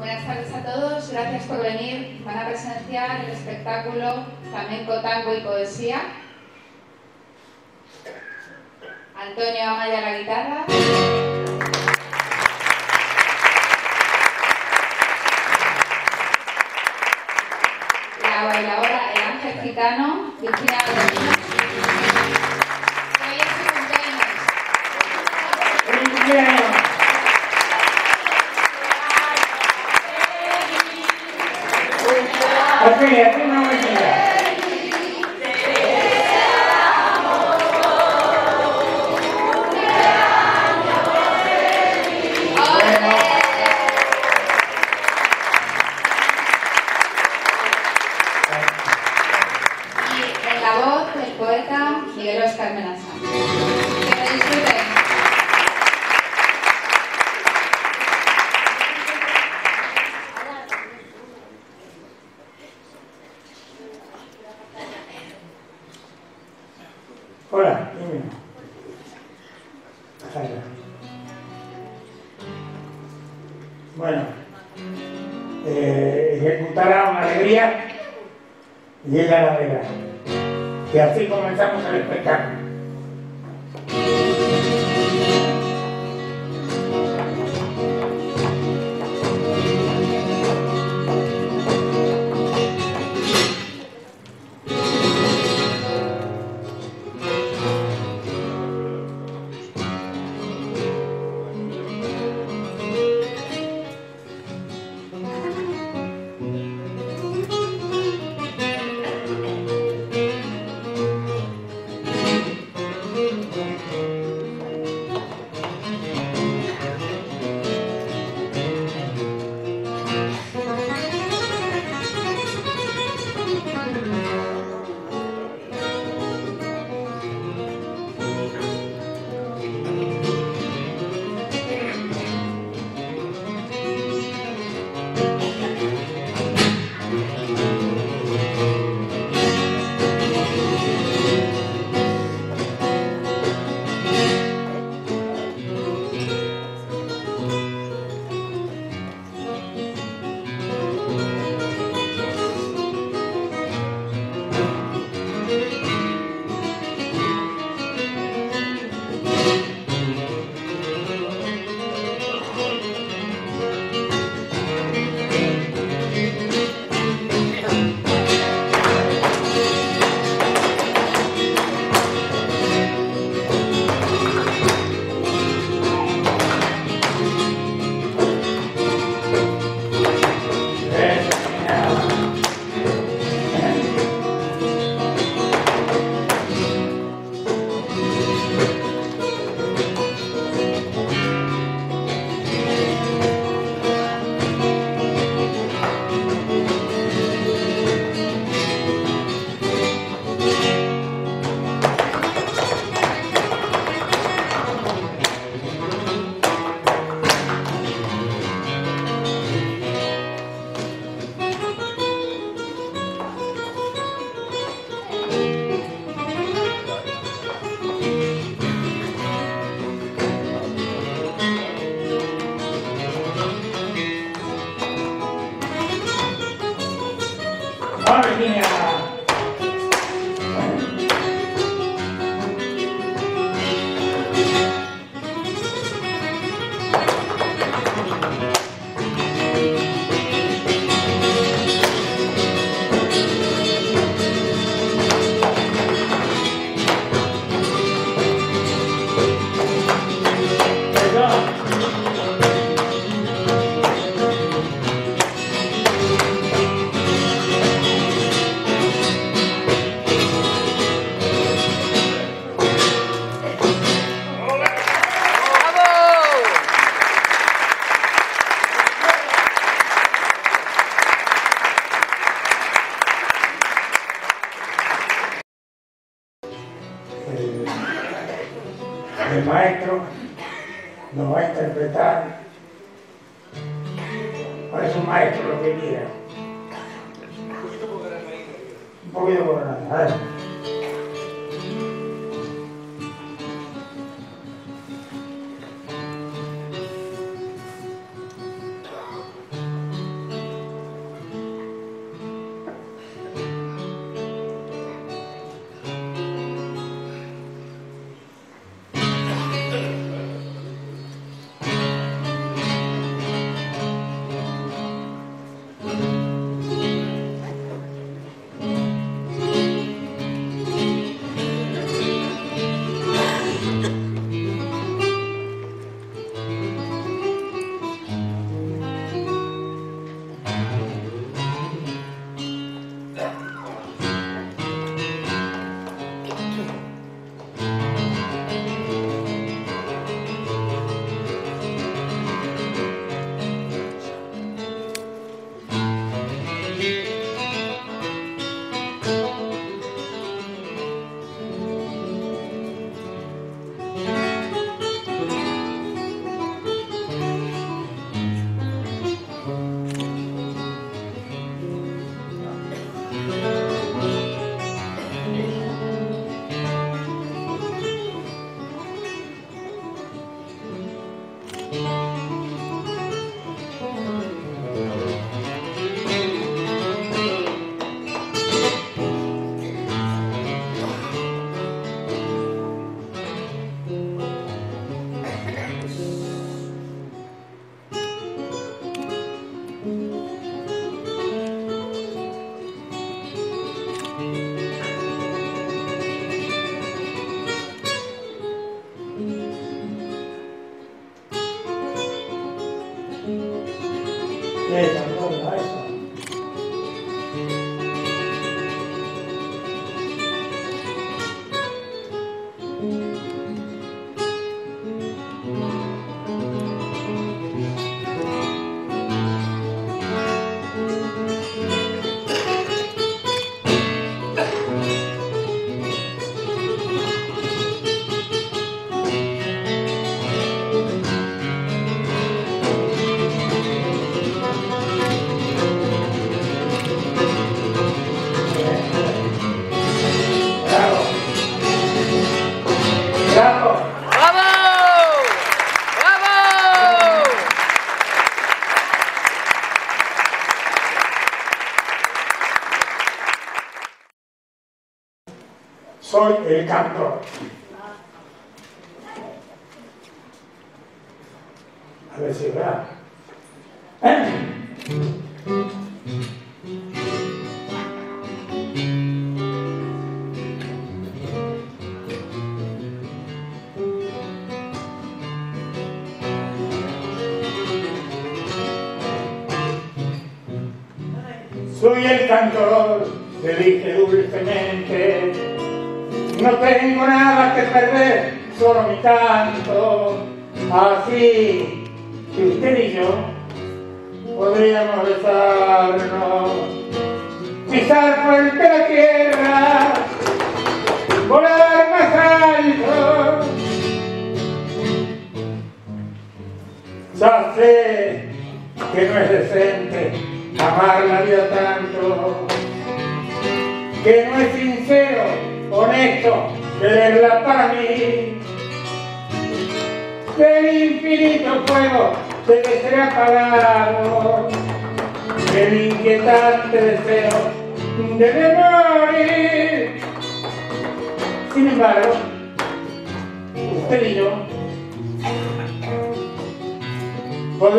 Buenas tardes a todos, gracias por venir. Van a presenciar el espectáculo Flamenco, Tango y Poesía. Antonio Amaya la guitarra. La bailadora El Ángel Gitano, Virginia hoy.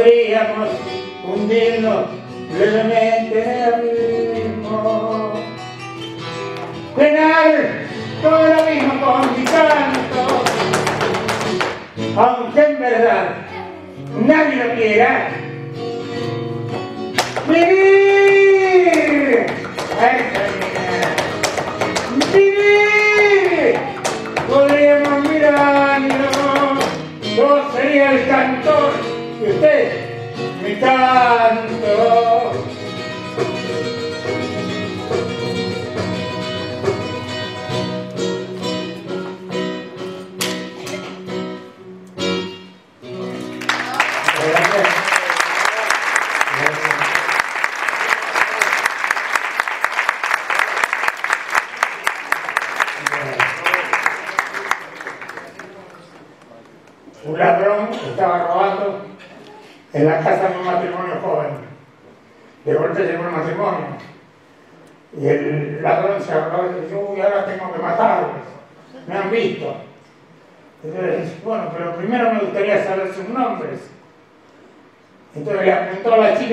Podríamos hundirnos levemente en el abismo. Penar todo lo mismo con mi canto, aunque en verdad nadie lo quiera. ¡Vivir! ¡Esa niña! ¡Vivir! Podríamos mirarnos, yo sería el cantor y usted mi canto.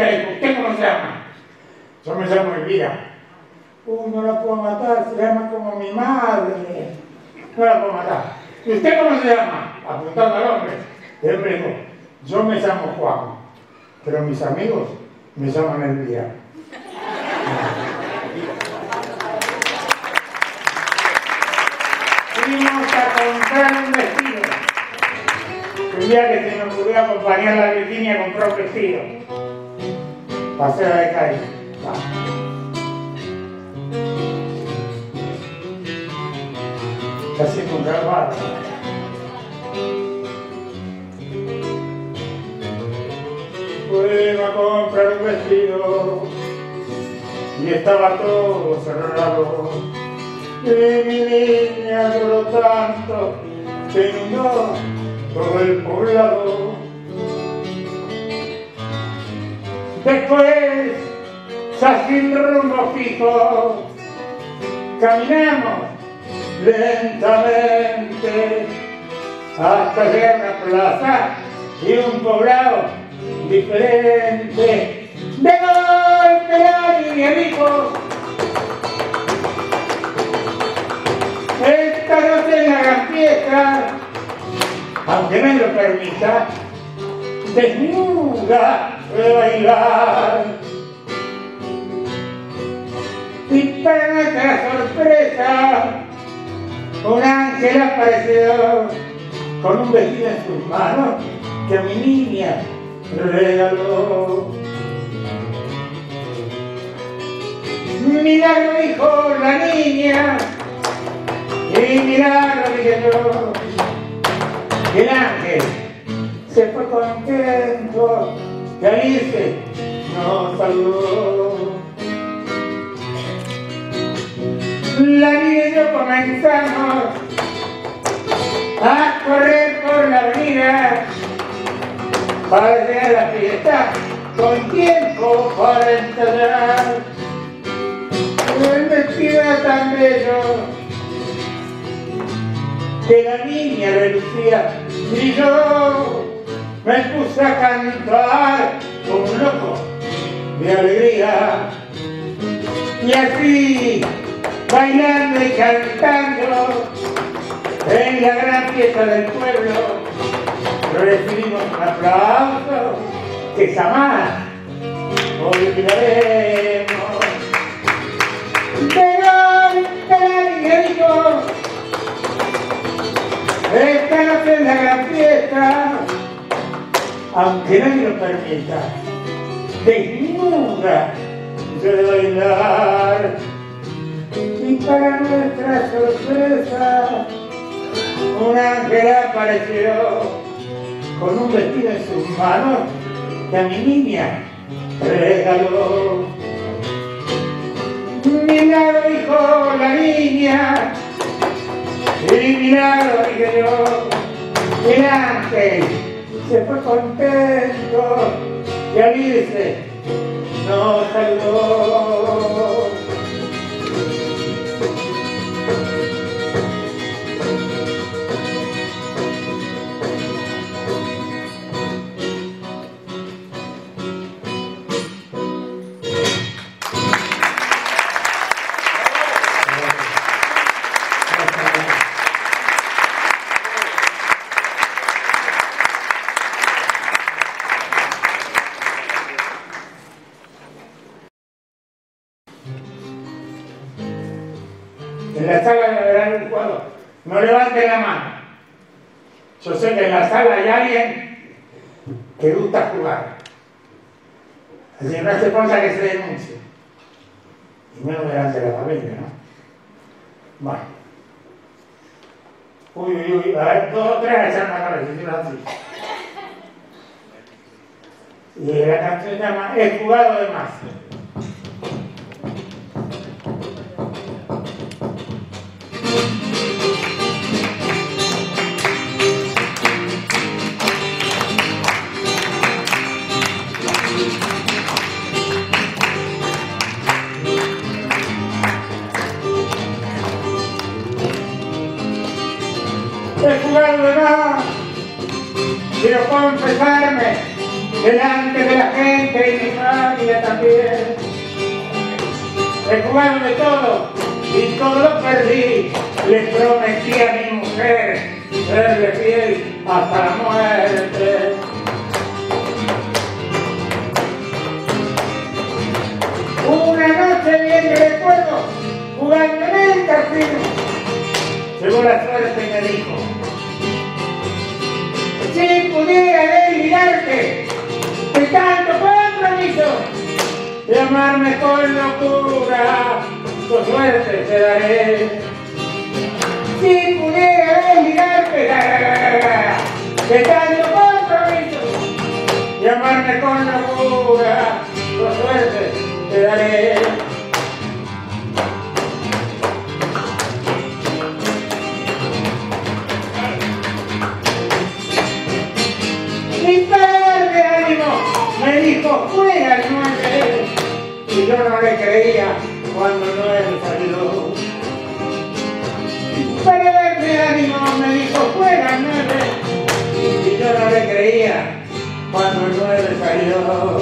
Apuntó a la chica y le dijo, ¿usted cómo se llama? Yo me llamo Elvira. Uy, no la puedo matar, se llama como mi madre. No la puedo matar. ¿Y usted cómo se llama? Apuntando al hombre. Y el hombre dijo, yo me llamo Juan, pero mis amigos me llaman Elvira. Fuimos a comprar un vestido. Un día que se me ocurrió acompañar a la Virginia a comprar un vestido. Paseo de calle. Casi con trabajo. Fuimos a comprar un vestido y estaba todo cerrado. Y mi niña lloró tanto que inundó todo el poblado. Después, ya sin rumbo fijo, caminamos lentamente hasta llegar a una plaza y un poblado diferente. De golpe la dijo, esta noche en la gran fiesta, aunque me lo permita, desnuda de bailar. Y para nuestra sorpresa, un ángel apareció con un vestido en sus manos que a mi niña regaló. Milagro dijo la niña, y milagro dije yo. El ángel se fue contento, que Alice nos saludó. La niña y yo comenzamos a correr por la avenida para llegar a la fiesta con tiempo para entrar. El vestido tan bello que la niña relucía y yo me puse a cantar como un loco de alegría. Y así, bailando y cantando, en la gran fiesta del pueblo, recibimos un aplauso que jamás olvidaremos. Esta noche es la gran fiesta, aunque nadie lo permita, desnuda de bailar. Y para nuestra sorpresa, un ángel apareció con un vestido en sus manos que a mi niña regaló. Milagro dijo la niña, y milagro dije yo, el ángel se fue contento y Alice nos saludó. No levanten la mano. Yo sé que en la sala hay alguien que gusta jugar. Así que no hace falta que se denuncie. Y menos delante de la familia, ¿no? Bueno. Uy, uy, uy. A ver, dos o tres a echar la no es así. Y la canción se llama He jugado de más. Serle fiel hasta la muerte. Una noche bien recuerdo jugando en el casino. Llegó la suerte y me dijo, si pudiera desligarte de tanto compromiso, de amarme con locura, tu suerte te daré. Si pudiera desligarte de tanto compromiso, de amarme con locura, tu suerte te daré. Salió.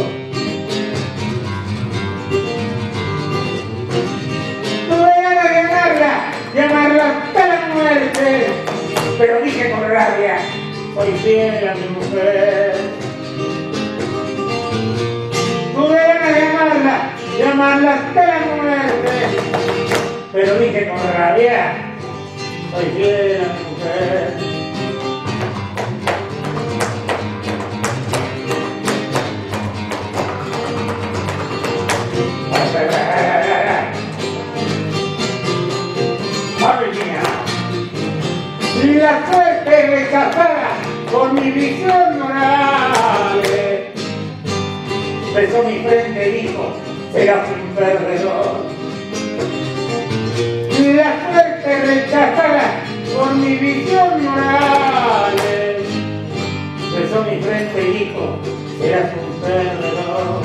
Tuve de amarla, de amarla hasta la muerte. Pero dije con rabia, soy fiel a mi mujer. llamarla hasta la muerte. Pero dije con rabia, soy fiel a mi mujer. La suerte rechazada por mi visión moral. Besó mi frente y dijo, serás un perdedor. Y la suerte rechazada por mi visión moral. Besó mi frente y dijo, serás un perdedor.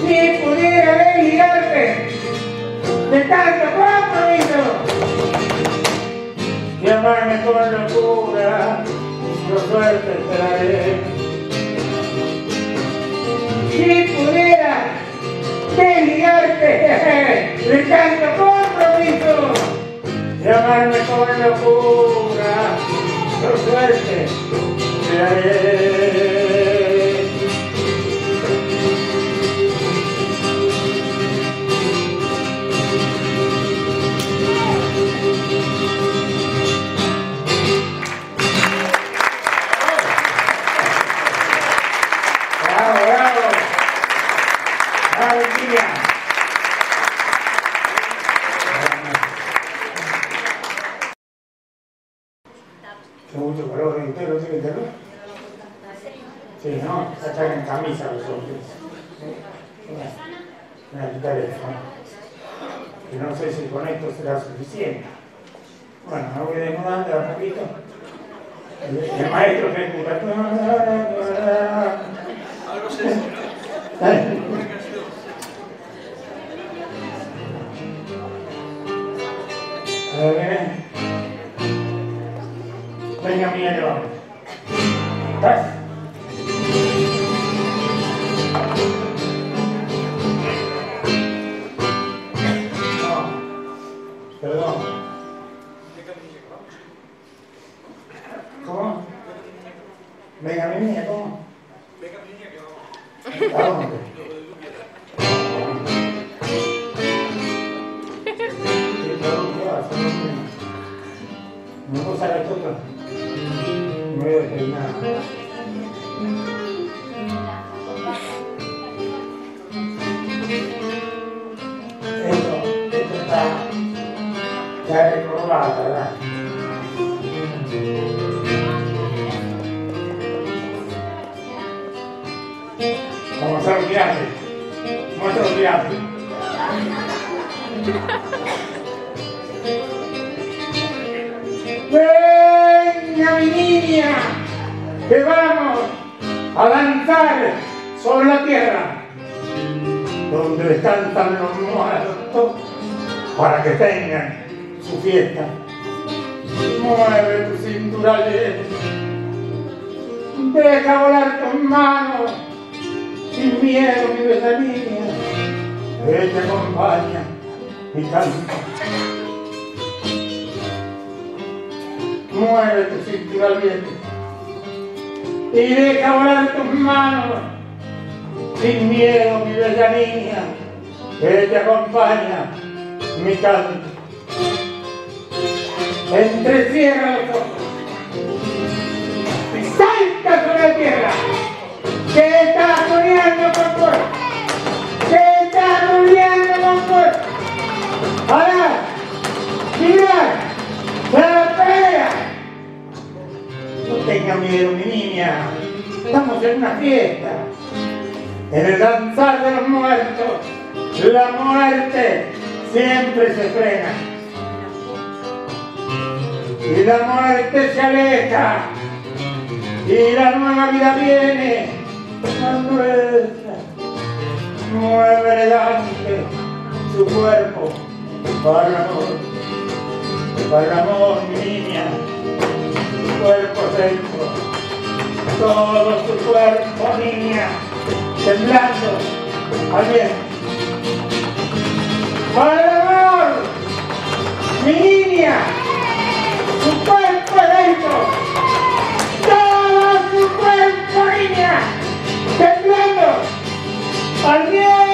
Si pudiera desligarte de tanto compromiso, llamarme con locura, yo suerte esperaré. Si pudiera desligarte de tanto compromiso, llamarme con locura, yo suerte Vamos a hacer un viaje. Vamos a un viaje. Venga mi niña, que vamos a danzar sobre la tierra, donde descansan los muertos, para que tengan su fiesta. Mueve tu cintura deja volar tus manos, sin miedo mi bella niña, que te acompaña mi canto. Mueve tu cintura al viento y deja volar tus manos, sin miedo mi bella niña, que te acompaña mi canto. Entrecierra los ojos y salta sobre la tierra, miedo, mi niña. Estamos en una fiesta. En el danzar de los muertos, la muerte siempre se frena. Y la muerte se aleja. Y la nueva vida viene. Nuestra. Mueve elegante su cuerpo para amor. Para amor, niña tu cuerpo dentro, todo tu cuerpo, niña, temblando al viento. Para amor, mi niña, tu cuerpo dentro, todo tu cuerpo, niña, temblando ¡Al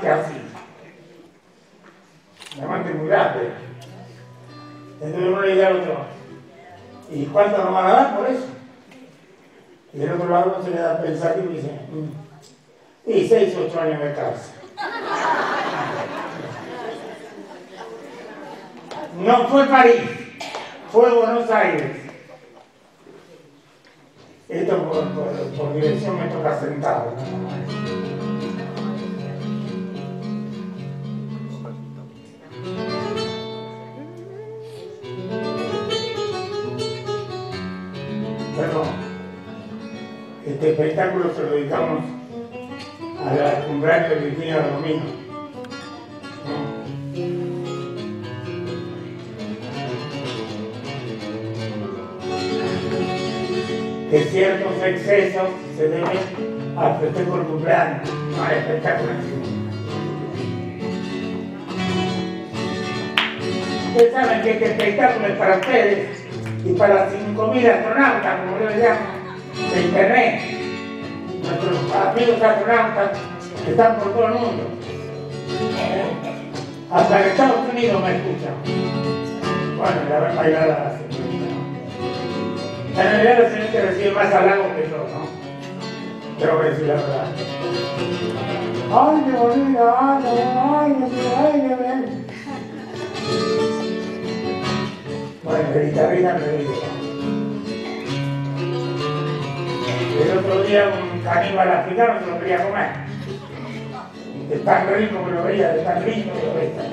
diamante así. Diamante muy grande. Entonces uno le dice al otro, ¿y cuánto nos van a dar por eso? Y el otro lado se le da pensativo y dice, "Mm, y seis, ocho años de cárcel. No fue París, fue Buenos Aires. Esto por, dirección me toca sentado. Espectáculo se lo dedicamos a la cumpleaños de Virginia Domino. Que ciertos excesos se deben al festejo cumpleaños, no al espectáculo. Ustedes saben que este espectáculo es para ustedes y para 5.000 astronautas, como yo les llamo, de internet. Amigos astronautas que están por todo el mundo. Hasta en Estados Unidos me escuchan. Bueno, la verdad bailar a la señorita, ¿no? En realidad la señorita recibe más halagos que yo, ¿no? Tengo que decir la verdad. Ay, qué bonita, ay, ay, ay, qué bien. Bueno, de guitarrita me digo. El otro día caníbal africano se lo quería comer. De tan rico que lo veía, de tan lindo que lo veía.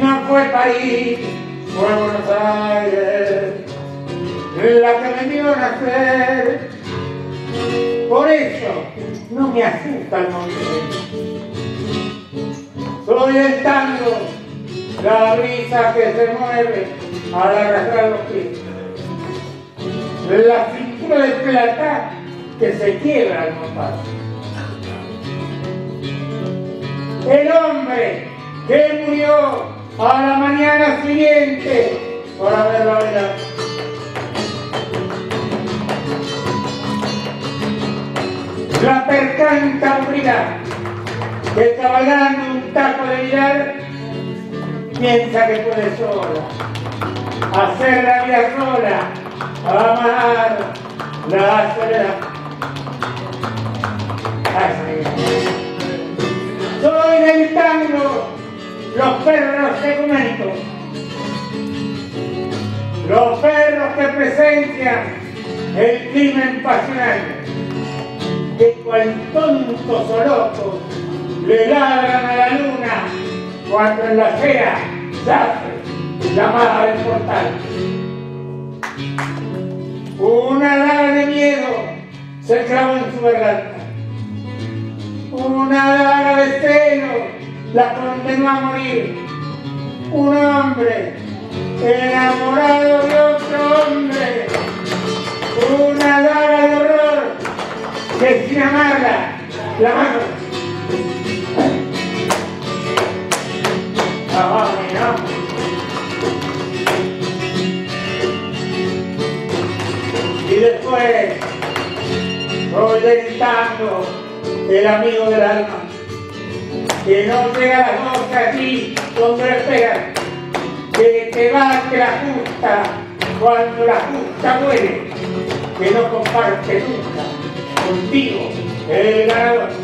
No fue París, fue Buenos Aires, la que me vio nacer. Por eso no me asusta el monte. Soy el tango, la brisa que se mueve al arrastrar los pies. La cintura de plata que se quiebra al montar. El hombre que murió a la mañana siguiente por haberla bailado. La percanta aburrida que cabalgando un taco de billar piensa que puede sola. Hacer la vida sola, amar la soledad. Soy del tango los perros ecuménicos, los perros que presencian el crimen pasional, que cual tontos o locos le ladran a la luna cuando en la cera yace la del portal. Una daga de miedo se clavó en su garganta. Una daga de celo la condenó a morir. Un hombre enamorado de otro hombre. Una daga de horror que sin amarla la mano Y después tango el amigo del alma, que no llega a las dos aquí donde le pegan, que te que la justa cuando la justa muere, que no comparte nunca contigo el ganador.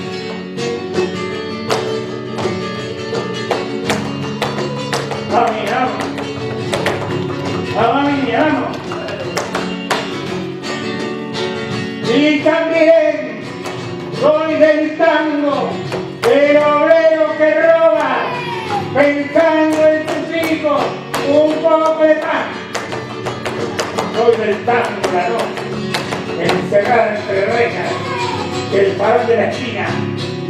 Del tango la noche, encerrada entre rejas, el farol de la China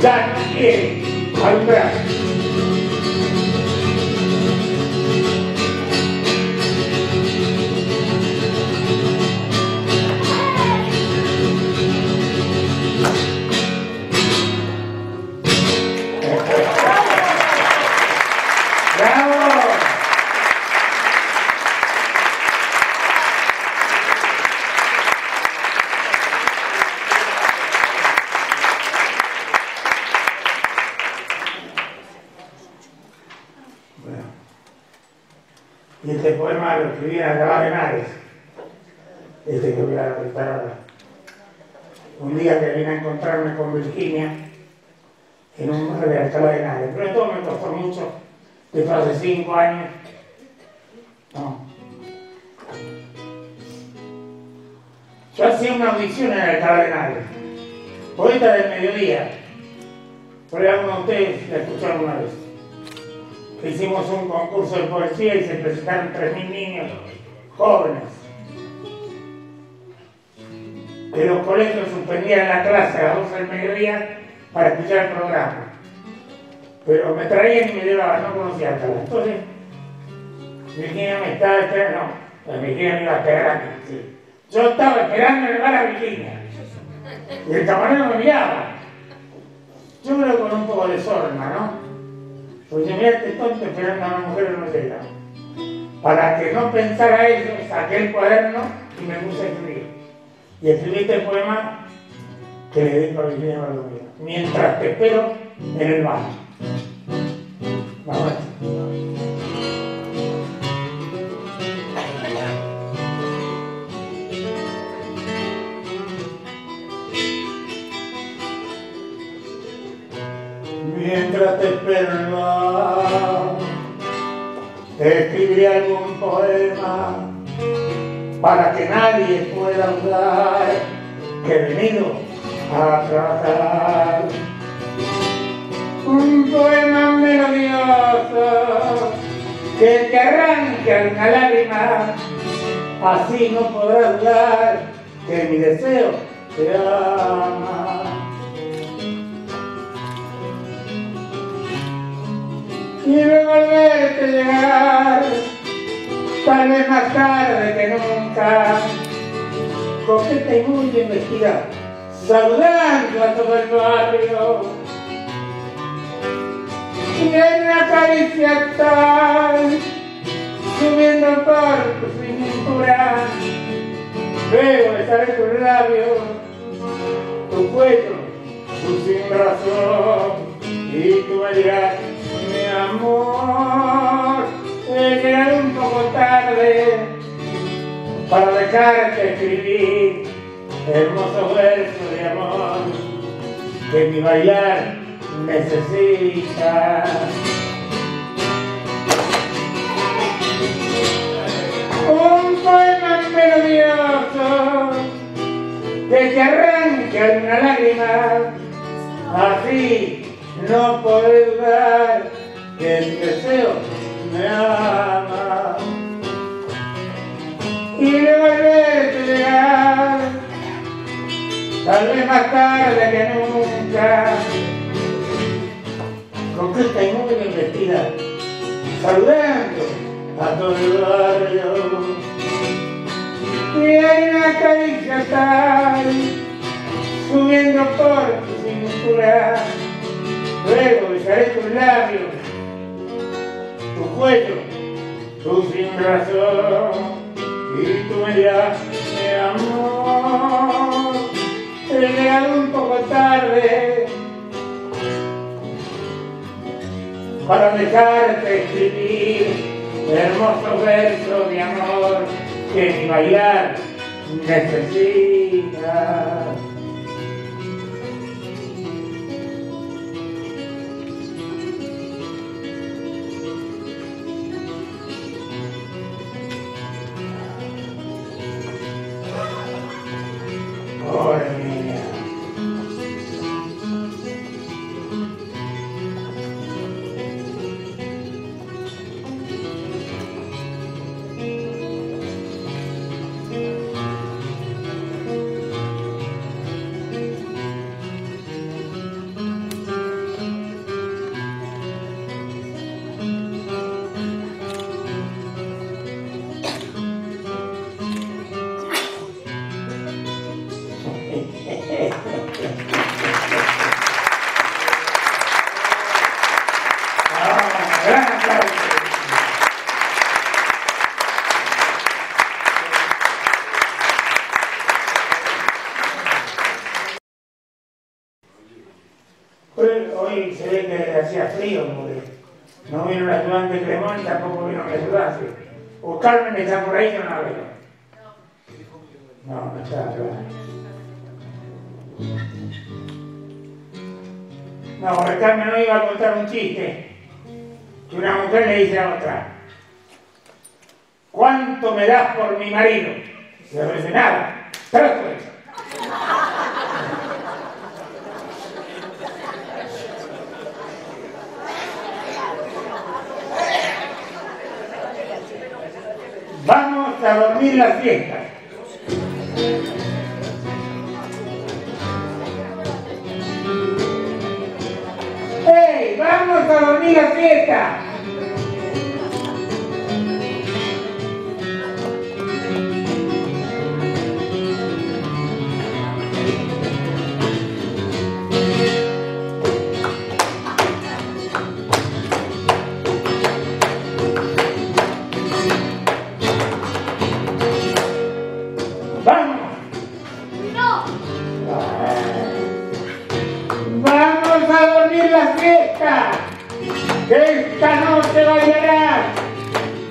ya no quiere alumbrar. Escribí en Alcalá Henares, este que voy a contar ahora. Un día que vine a encontrarme con Virginia en un bar de Alcalá pero esto me costó mucho, de hace cinco años. No. Yo hacía una audición en Alcalá de Henares, poeta del mediodía, ahí algunos de ustedes la escucharon una vez hicimos un concurso de poesía y se presentaron 3.000 niños jóvenes. Que los colegios suspendían la clase a las 12 del mediodía para escuchar el programa. Pero me traían y me llevaban, no conocía a tal. Entonces, Virginia me estaba esperando, no, la Virginia me iba a esperar. Yo estaba esperando en el bar a Virginia. Y el camarero me miraba. Yo creo con un poco de sorna, ¿no? Pues este tonto a una mujer no llega. Para que no pensara eso, saqué el cuaderno y me puse a escribir. Y escribí este poema que le dedico a Virginia Valdomiro. Mientras te espero en el baño. Vamos mientras te espero algún poema para que nadie pueda dudar que he venido a tratar. Un poema melodioso que te arranque una lágrima, así no podrás dudar que mi deseo te ama. Y luego al verte llegar, tal vez más tarde que nunca, coqueta y muy bien vestida, saludando a todo el barrio. Y en una caricia tal, subiendo por tu cintura, veo besar tus labios, tu cuello, tu sin razón, y dirás, mi amor, he llegado un poco tarde para dejarte escribir hermoso verso de amor que mi bailar necesita. Un poema melodioso que te arranca una lágrima, así no puedo dudar que el deseo me ama. Y luego al verte llegar, tal vez más tarde que nunca, y muy bien vestida, saludando a todo el barrio. Y hay una caricia tal, subiendo por tu cintura, luego besaré tus labios, cuello, tu sin razón, y tú me dirás, mi amor, he llegado un poco tarde, para dejarte escribir hermoso verso de amor que mi bailar necesita. Pobre dormir la fiesta, esta noche bailará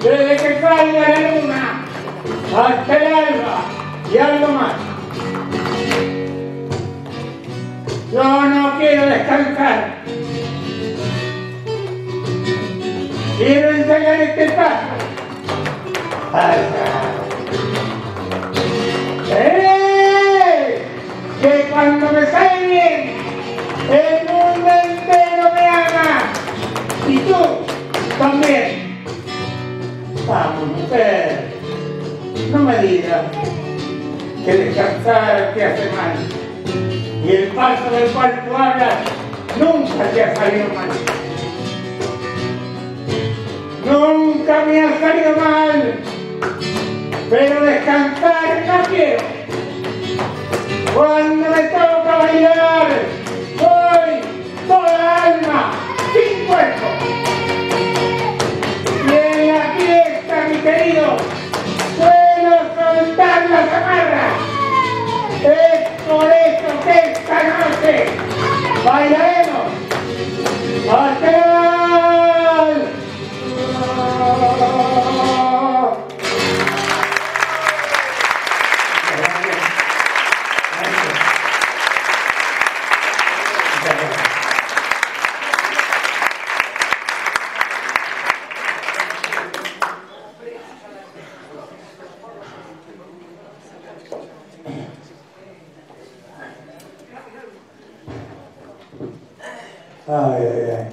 desde que salga la luna hasta el alba y algo más. Yo no quiero descansar. Quiero enseñar este paso. ¡Eh! Que cuando me sale Y tú también. Vamos, mujer. No me digas que descansar te hace mal. Y el paso del cual tú hablas nunca te ha salido mal. me ha salido mal, pero descansar no quiero. Cuando me toca bailar, soy toda alma, sin cuerpo. Y en la fiesta, mi querido, suelo soltar las amarras. Es por eso que esta noche bailaremos hasta Ay, ay, ay.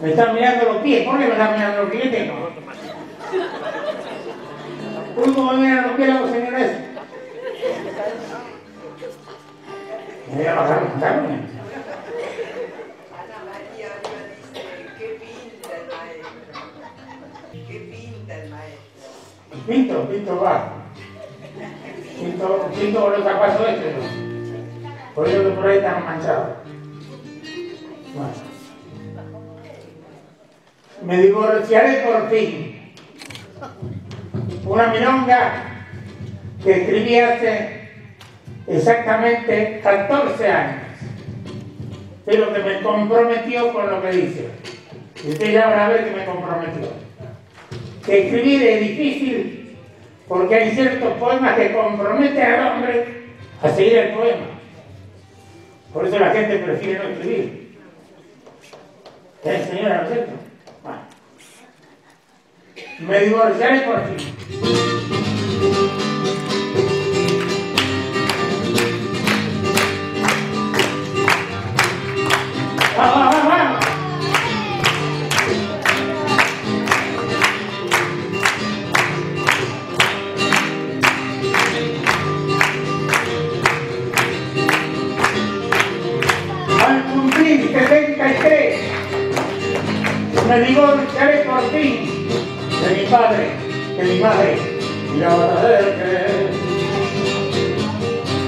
Me están mirando los pies, ¿por qué me están mirando los pies? Uy, cómo me miran los pies los señores. Me voy a bajar los pantalones. Ana María Oliva 100 con los zapatos este, ¿no? Por eso que por ahí están manchados. Bueno. Me divorciaré por fin. Una milonga que escribí hace exactamente 14 años, pero que me comprometió con lo que dice. Y usted ya van a ver que me comprometió. Que escribir es difícil porque hay ciertos poemas que comprometen al hombre a seguir el poema. Por eso la gente prefiere no escribir. ¿Eh, señora, no es cierto? Bueno. Me divorciaré por fin.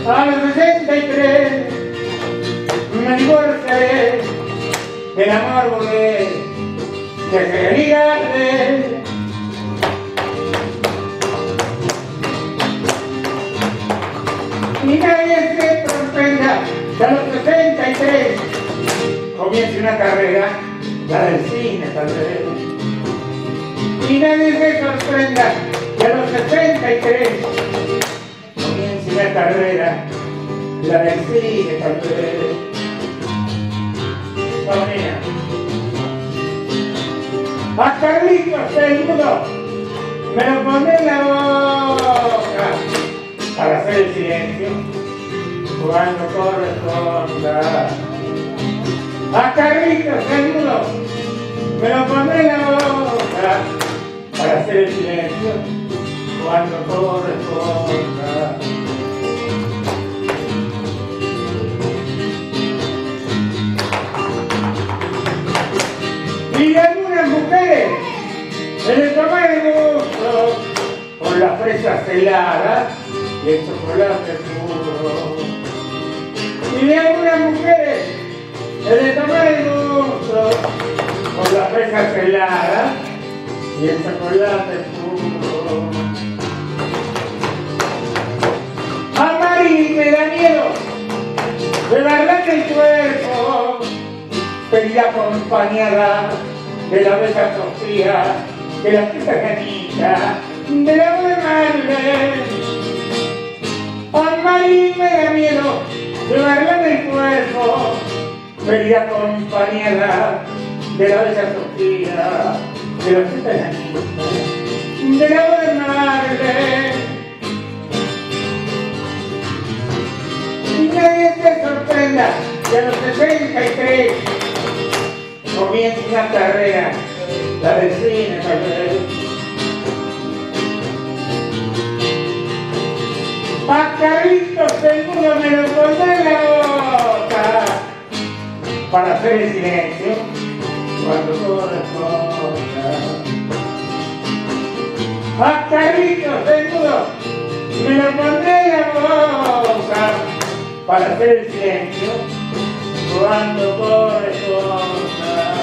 Al 63, me divorciaré del amor de, de felicidades. Y nadie se sorprenda que a los 63 comience una carrera, la del cine tal vez. Y nadie se sorprenda que a los 63 una carrera, la cine tal vez. Todavía. A Carlitos mudo me lo pondré en la boca para hacer el silencio cuando corresponda. A Carlitos mudo me lo pondré en la boca para hacer el silencio cuando corresponda. Y algunas mujeres toma el gusto con las fresas heladas y el chocolate puro. Y algunas mujeres toma el gusto con las fresas heladas y el chocolate puro. A Mari me da miedo de verdad el cuerpo venir acompañada de la bella Sofía, de la tita Janita, de la buena madre. Al marín me da miedo llevarla en el cuerpo, venir acompañada de la bella Sofía, de la tita Janita, de la madre. Y nadie se sorprenda que a los 63 comienza una carrera, la del cine tal vez. A Carlitos seguro me lo pondré la boca para hacer el silencio cuando corresponda. A Carlitos desnudo me lo pondré la boca para hacer el silencio cuando corresponda. Bueno,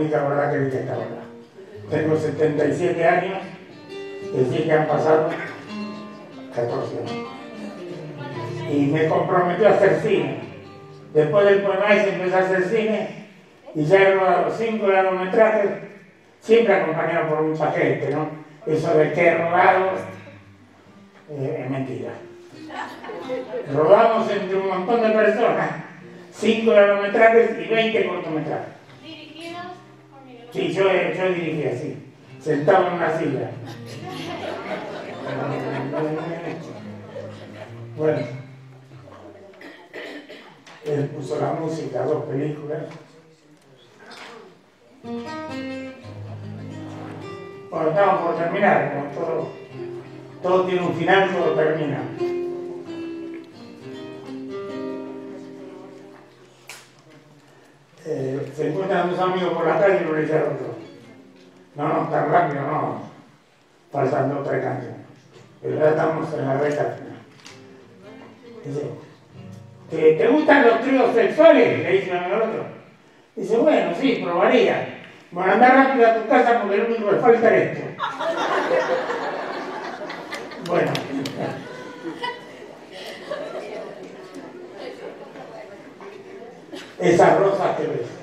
única verdad que dije hasta ahora. Tengo 77 años, decir que han pasado 14 años. Y me comprometí a hacer cine. Después del poema ese empecé a hacer cine y ya he rodado cinco largometrajes, siempre acompañado por mucha gente, ¿no? Eso de que he rodado eh, es mentira. Rodamos entre un montón de personas, cinco largometrajes y 20 cortometrajes. Sí, yo, yo dirigí así, sentado en una silla. Bueno, él puso la música, dos películas. Bueno, estamos por terminar, como todo, todo tiene un final, todo termina. Se encuentran dos amigos por la calle y uno le dice al otro, no, no, tan rápido, no, faltan dos tres canciones, pero ya estamos en la recta final. Dice, ¿te, te gustan los tríos sexuales? Le dice uno al otro. Dice, bueno, sí, probaría. Bueno, anda rápido a tu casa porque lo único que falta es esto. Bueno. Esas rosas que ves.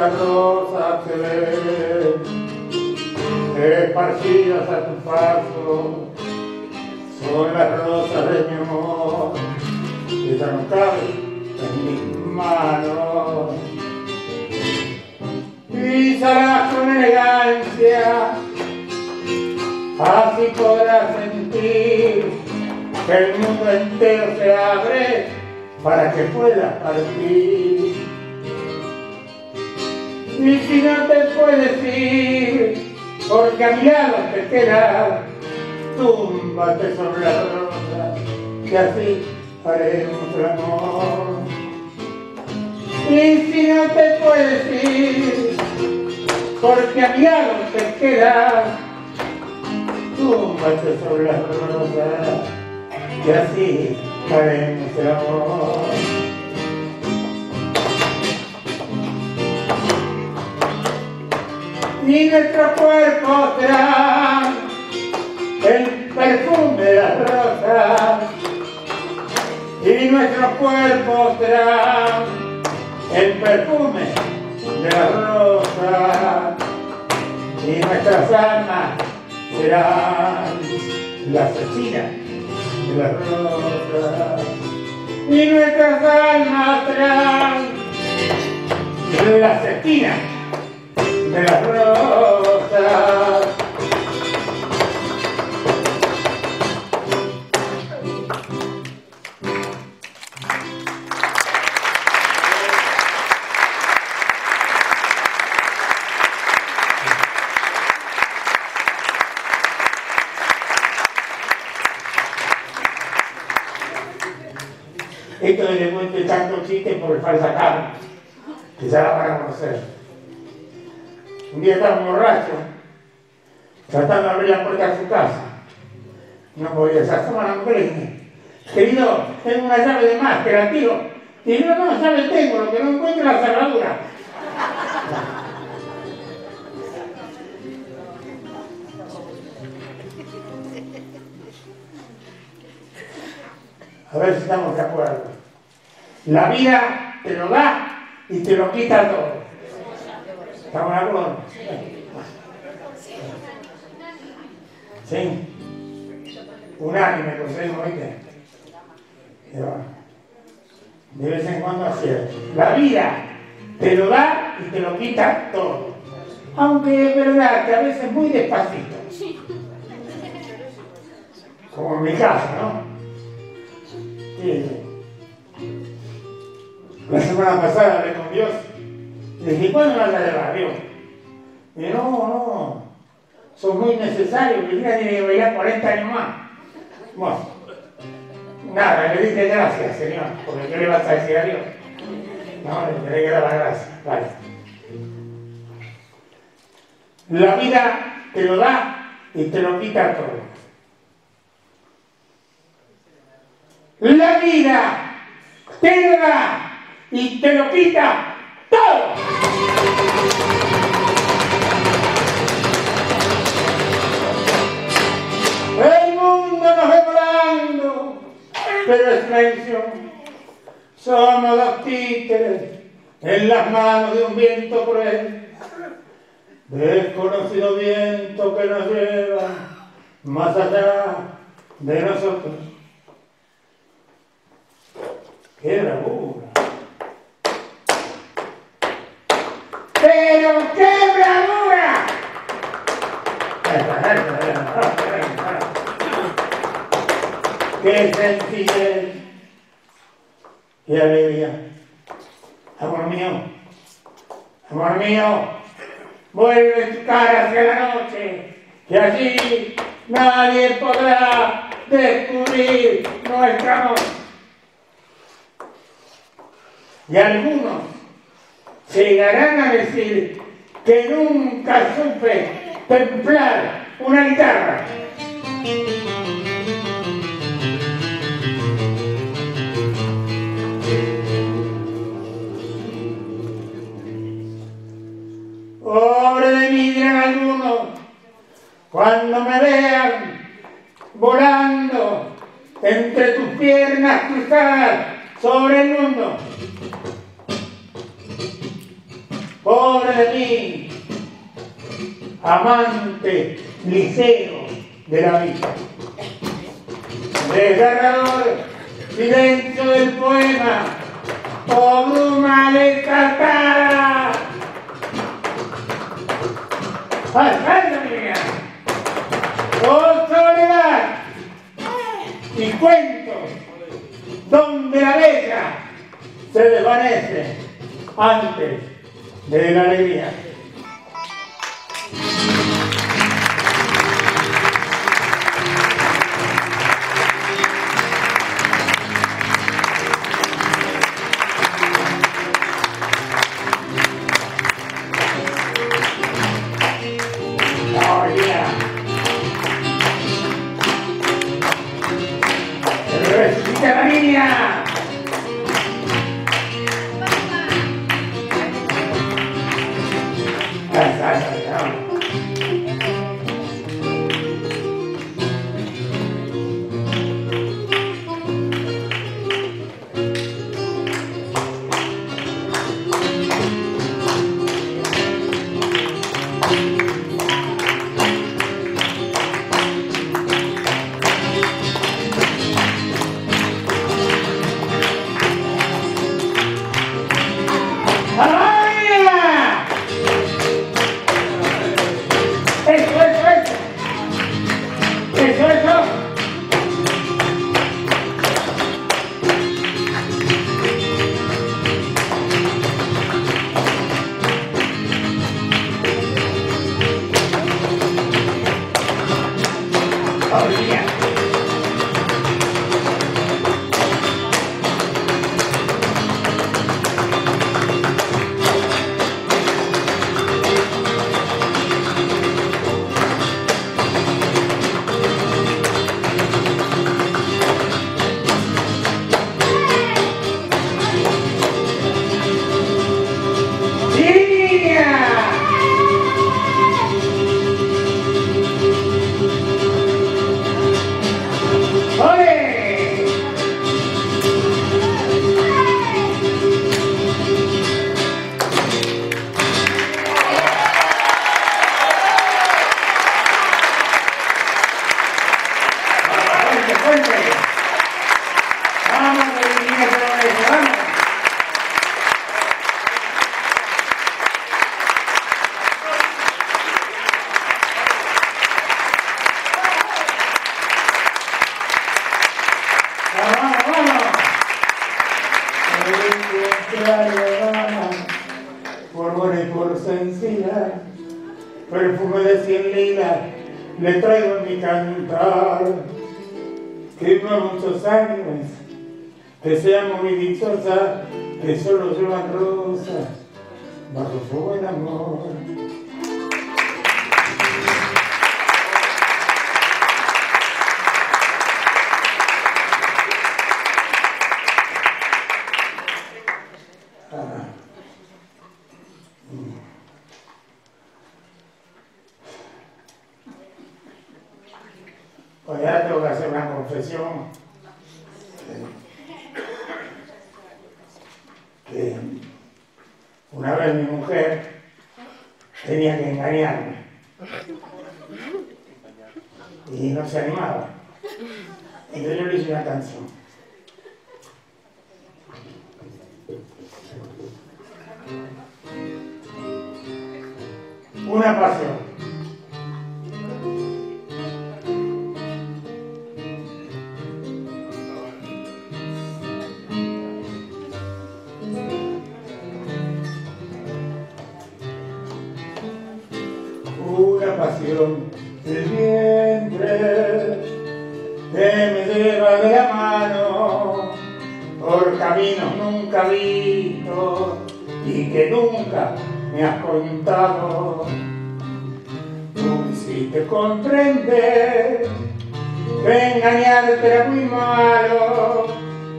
Esas rosas que ves, esparcidas a tu paso, son las rosas de mi amor, que ya no en mis manos. Písalas con elegancia, así podrás sentir que el mundo entero se abre para que puedas partir. Y si no te puedes ir, porque a mi lado te quedas, túmbate sobre la rosa, y así haremos el amor. Y si no te puedes ir, porque a mi lado te quedas, túmbate sobre la rosa, y así haremos el amor. Y nuestro cuerpo será el perfume de las rosas. Y nuestro cuerpo será el perfume de las rosas. Y nuestras almas serán las espinas de las rosas. Y nuestras almas serán las espinas de las rosas. Esto de le cuento tanto chiste por el falsa carne, que ya la van a conocer. Un día estaba borracho, tratando de abrir la puerta de su casa. No podía, se asoma la mujer y dice, querido, tengo una llave de más, te la tiro. Y yo no, llave tengo, lo que no encuentro la cerradura. A ver si estamos de acuerdo. La vida te lo da y te lo quita todo. ¿Estamos de acuerdo? Sí. Unánime, conseguimos, ¿viste? De vez en cuando así. La vida te lo da y te lo quita todo. Aunque es verdad que a veces muy despacito. Como en mi caso, ¿no? Sí. La semana pasada hablé con Dios. Le dije, ¿cuándo me vas a llevar Dios? Y no, no, son muy necesarios, mi hija tiene que bailar 40 años más. Bueno, nada, le dije gracias, Señor, porque ¿qué le vas a decir a Dios? No, le tenés que dar las vale. La vida te lo da y te lo quita todo. La vida te lo da y te lo quita El mundo nos ve volando, pero es traición. Somos dos títeres en las manos de un viento cruel. Desconocido viento que nos lleva más allá de nosotros. ¡Qué bravura! ¡Pero qué bravura! ¡Qué sencillez! ¡Qué alegría! Amor mío, amor mío, vuelve tu cara hacia la noche, que allí nadie podrá descubrir nuestro amor. Y algunos llegarán a decir que nunca supe templar una guitarra. Pobre de mí dirán algunos, cuando me vean volando entre tus piernas cruzadas sobre el mundo. Pobre de mí, amante ligero de la vida. Desgarrador silencio del poema, oh bruma desatada. ¡Alzada mía! ¡Oh soledad! Y cuentos donde la bella se desvanece antes de la alegría. Le traigo mi cantar, que no muchos años, que seamos muy dichosa, que solo llevan rosas, bajo su buen amor. Que engañarte era muy malo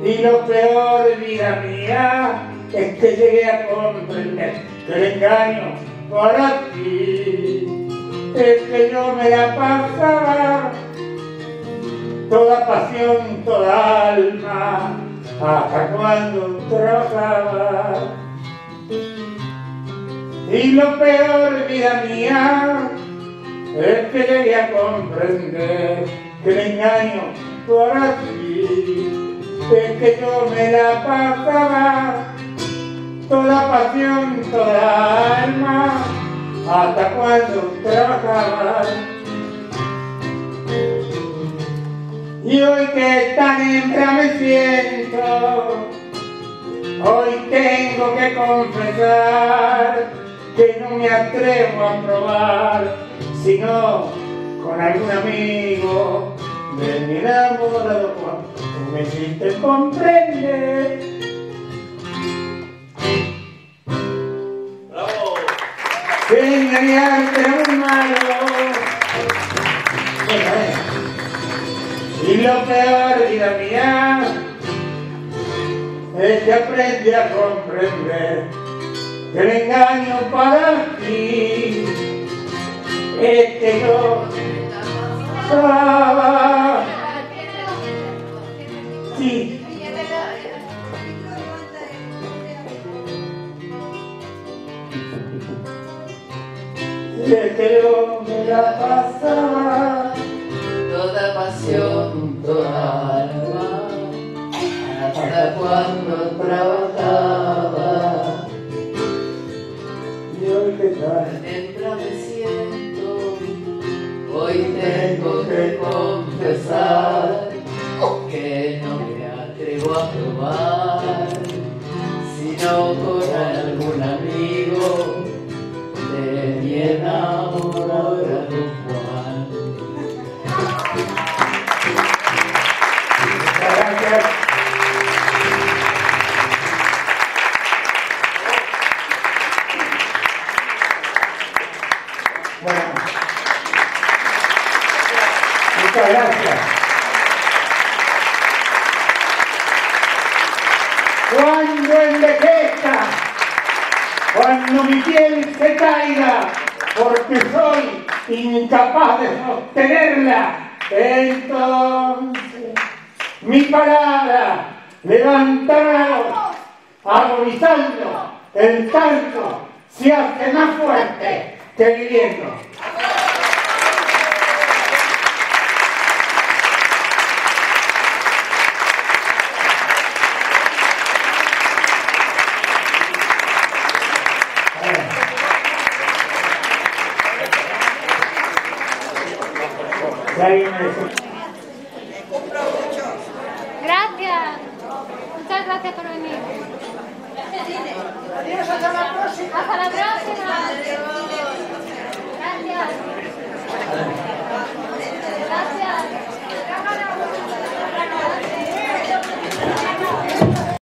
y lo peor, vida mía, es que llegué a comprender que el engaño para ti es que yo me la pasaba toda pasión, toda alma, hasta cuando trabajaba. Y lo peor, vida mía, es que llegué a comprender que el engaño para ti es que yo me la pasaba toda pasión, toda alma, hasta cuando trabajaba. Y hoy que tan hembra me siento, hoy tengo que confesar que no me atrevo a probar, sino con algún amigo de mi enamorado cuando tú me hiciste comprender. ¡Bravo! engañarte muy malo. Y lo peor, vida mía, es que aprendí a comprender que el engaño para ti es que yo estaba. Sí, yo me la pasaba. toda pasión, toda alma, hasta cuando trabajaba,